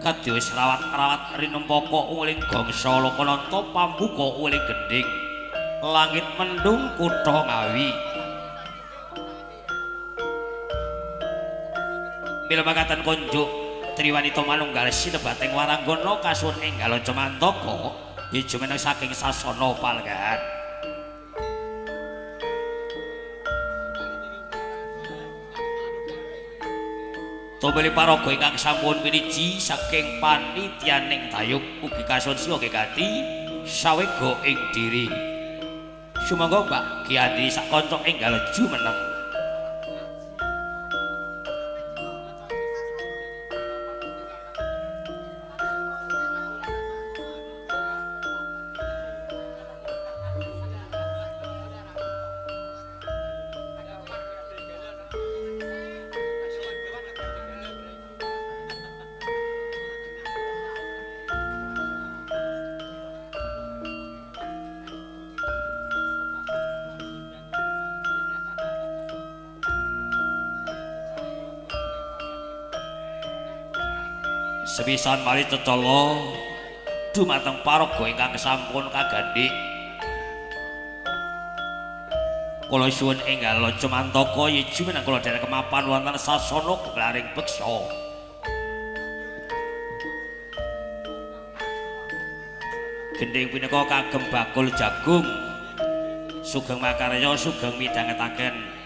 kadya wis rawat-rawat rinempaka uling gangsa lokananta pambuka uling gending. Langit mendung kutha ngawi. Mila makatan konjuk triwanita manunggal sinebating waranggana kasuwun enggal Cemantaka ijo meneng saking sasana palenggahan Tumeli paraga ingkang sampun piniji saking panitianing dayuk ugi kasun siya kekati sawega ing diri. Sumangga Mbak Kiandi sak kanca enggal jumeneng. Sepisan mari cecala dumateng paraga ingkang sampun kagandhi. Kula suwun enggal Cemantaka yiji menang kula derek kemapan wonten sasana glaring beksa gending punika kagem bakul jagung. Sugeng makarya sugeng midhangetaken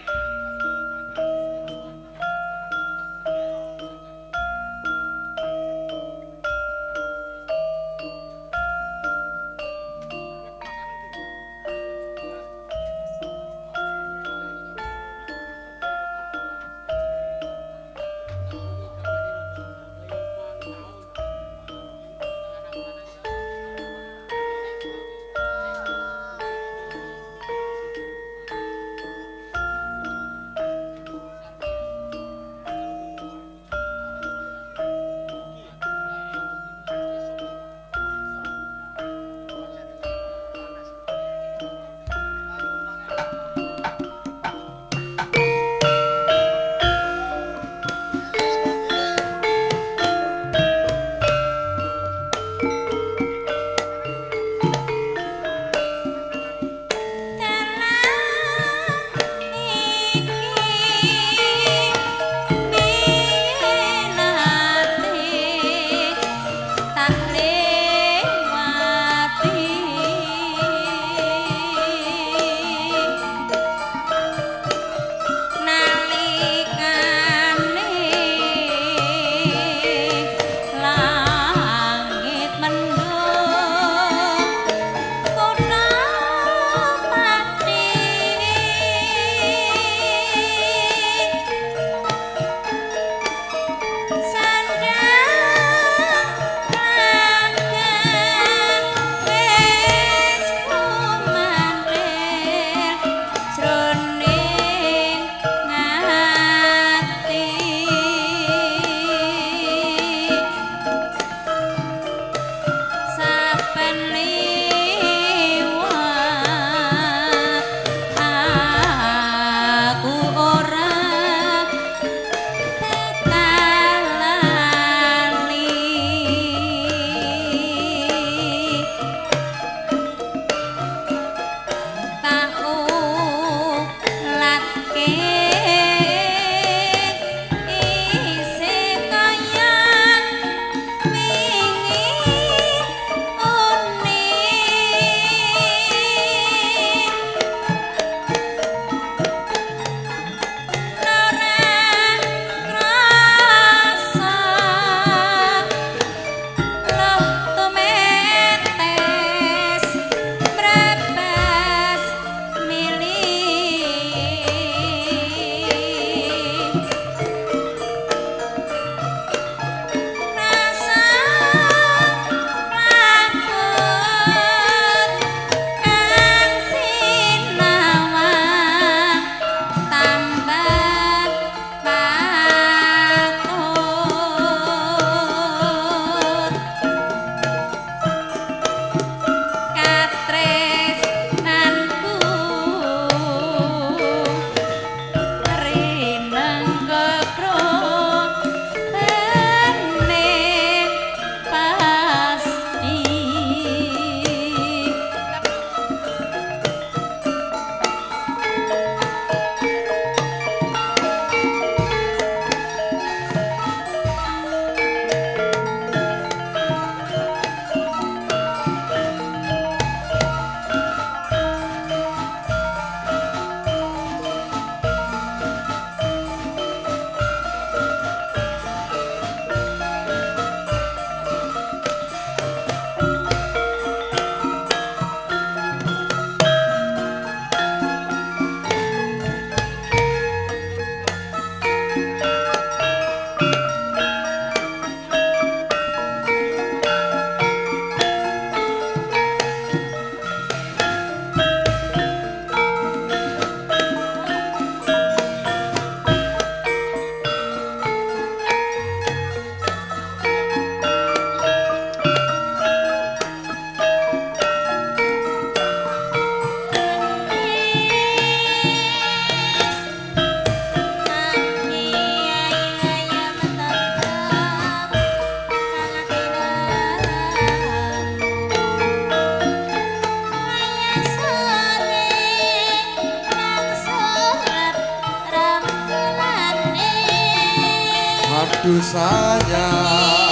dosanya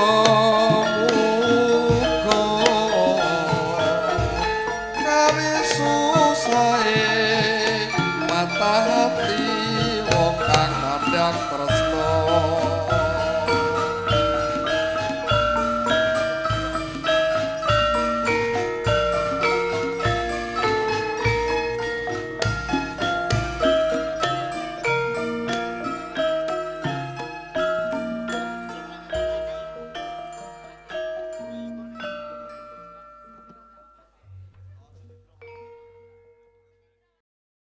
Señor.